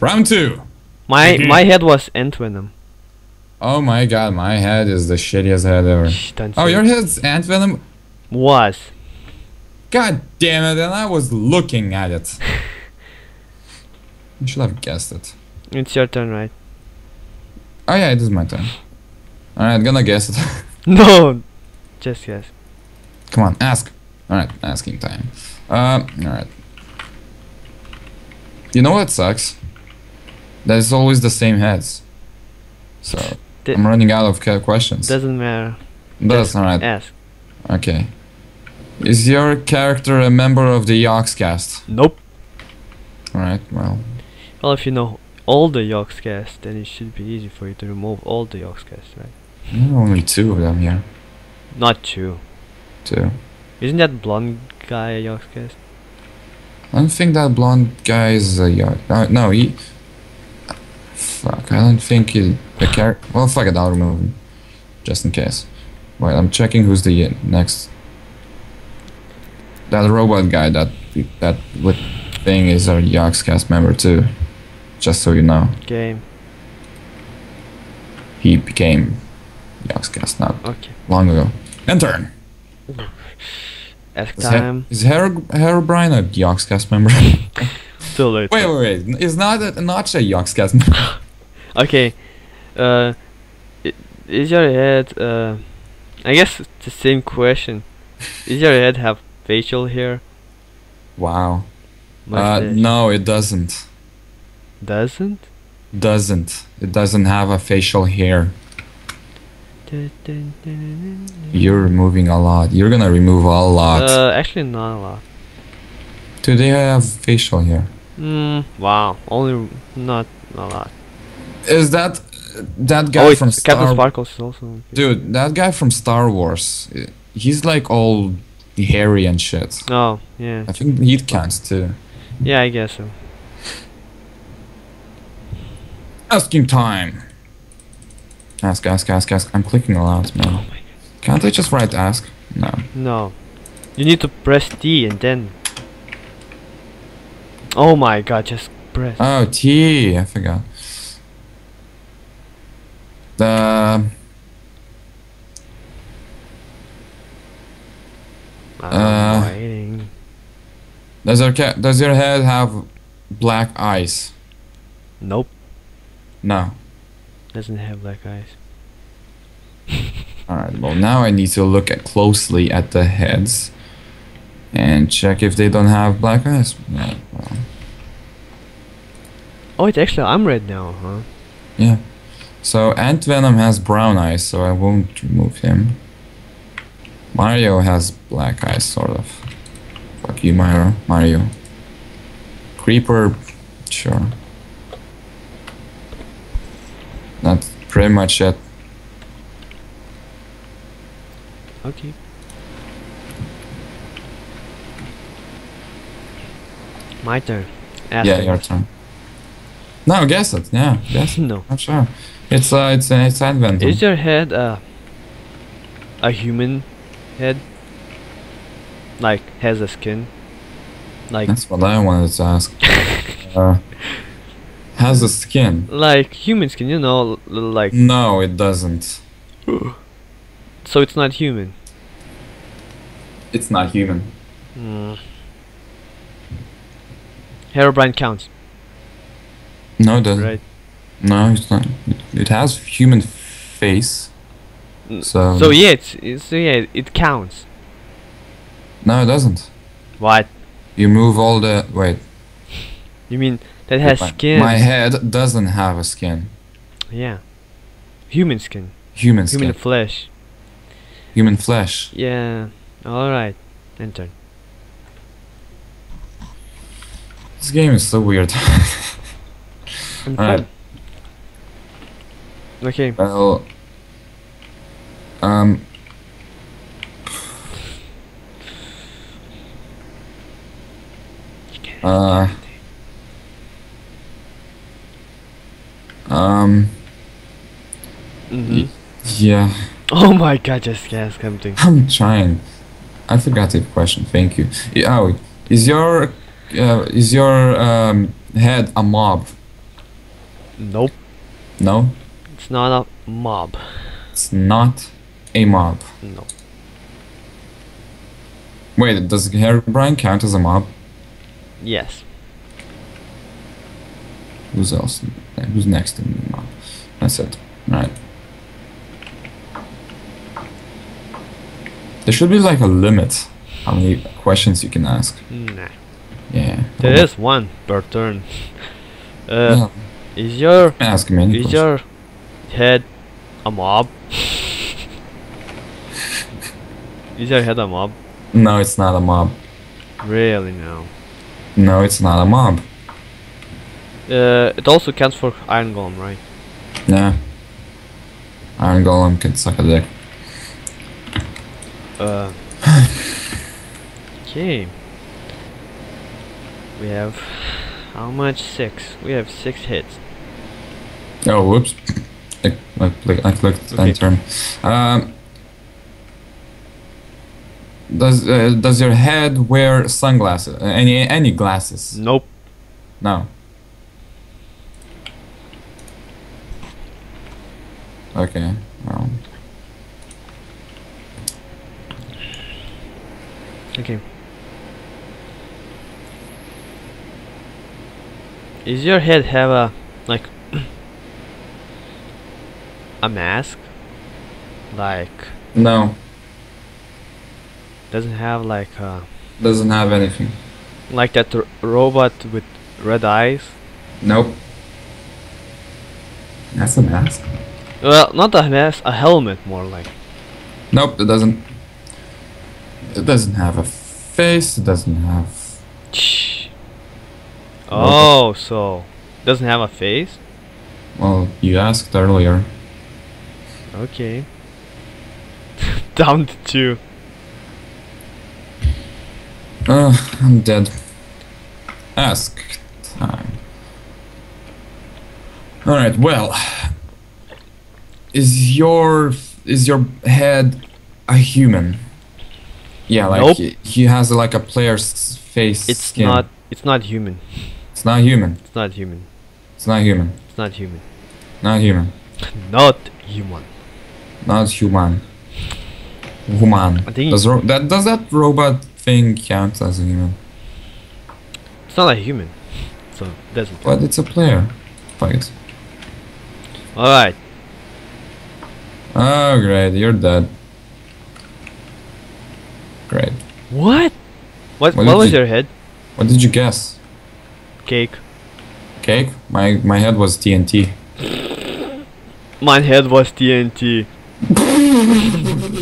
Round two. My Mhm. my head was Ant Venom. Oh my god, my head is the shittiest head ever. Shh, Oh, your head's Ant Venom? was. God damn it, and I was looking at it. You should have guessed it. It's your turn, right? Oh yeah, it is my turn. Alright, gonna guess it. No, just guess. Come on, ask. Alright, asking time. Um, alright. You know what sucks? There's always the same heads. So, Th- I'm running out of questions. Doesn't matter. That's alright. Ask. Okay. Is your character a member of the Yogscast? Nope. Alright, well. Well, if you know all the Yogscast, then it should be easy for you to remove all the Yogscast, right? There are only two of them here. Not two. Two. Isn't that blonde guy a Yox cast? I don't think that blonde guy is a Yog. Uh, no, he. Fuck, I don't think he. The character. Well, fuck it, I'll remove him. Just in case. Wait, I'm checking who's the next. That robot guy, that that with thing is a Yogscast member too. Just so you know. Game. He became Yogscast not Okay. long ago. Intern! Ask Is, time. Is Her- Herobrine a Yogscast member? Too late. wait, wait, wait. Is not a, not a Yogscast member? Okay. Uh, is your head? Uh, I guess it's the same question. Is your head have facial hair? Wow. Uh, no, it doesn't. Doesn't. Doesn't. It doesn't have a facial hair. You're removing a lot. You're gonna remove a lot. Uh, actually not a lot. Do they have facial hair? Mm, wow. Only not a lot. Is that that guy oh, from it's Captain Star? Sparkles is also. Dude, that guy from Star Wars. He's like all hairy and shit. Oh, yeah. I think he counts too. Yeah, I guess so. Asking time. Ask, ask, ask, ask. I'm clicking a lot, man. Oh. Can't I just write ask? No. No. You need to press T and then. Oh my god, just press. Oh, T. I forgot. The uh, does your ca- does your head have black eyes? Nope. No. Doesn't have black eyes. All right. Well, now I need to look at closely at the heads and check if they don't have black eyes. Well, Oh, it's actually I'm red now, huh? yeah. So Ant Venom has brown eyes, so I won't remove him. Mario has black eyes, sort of. Fuck you, Mario. Mario. Creeper, sure. That's pretty much it. Okay. My turn. Ask yeah, your turn. No, guess it. Yeah, guess it. no. I'm sure. It's uh, it's uh, it's Ant Venom. Is your head uh, a human head? Like has a skin? Like That's what I wanted to ask. uh, has a skin? like human skin, you know, like No, it doesn't. so it's not human. It's not human. Mm. Herobrine counts, No, it doesn't. right? No, it's not. It, it has human face. Mm, So. So yeah, it's, so yeah, it counts. No, it doesn't. What? You move all the wait. You mean that has my, skin? My head doesn't have a skin. Yeah. Human skin. Human skin. Human flesh. Human, flesh. flesh. Yeah. Alright. Enter. This game is so weird. Alright. Okay. well. Um. Uh. Um. Mhm. Yeah. Oh my god, just guess something. I'm trying. I forgot the question. Thank you. Oh, is your uh, is your um, head a mob? Nope. No, It's not a mob. it's not a mob. No. Wait, does Herobrine count as a mob? Yes. Who's else? Who's next in the mob? That's it. Right. There should be like a limit how many questions you can ask. Nah. Yeah. There is one per turn. Uh, Yeah. Is your Ask me. any is question. your head a mob? is your head a mob? No, it's not a mob. Really no. No, it's not a mob. Uh, it also counts for Iron Golem, right? Yeah. Iron Golem can suck a dick. Uh, okay. We have how much? Six. We have six hits. Oh, whoops. I, I, I clicked Okay. enter. Um, does uh, does your head wear sunglasses? Uh, any any glasses? Nope. No. Okay. Well, Okay. Is your head have a like a mask? Like no, doesn't have like uh doesn't have anything. like that r- robot with red eyes? Nope. That's a mask. Well, not a mask, a helmet more like. Nope, it doesn't. It doesn't have a face. It doesn't have. Oh, so doesn't have a face? Well, you asked earlier. Okay. Down to two. Uh, I'm dead. Ask time. Alright, well. Is your is your head a human? Yeah, like Nope. he, he has like a player's face. It's skin. not. It's not human. It's not human. It's not human. It's not human. It's not human. Not human. Not human. Not human. Human. I think- does that does that robot thing count as a human? It's not a human. So it doesn't. But it's a player. Fight. All right. Oh great, you're dead. Great. What? What? What What, was you- your head? What did you guess? Cake. Cake? My my head was TNT. My head was TNT.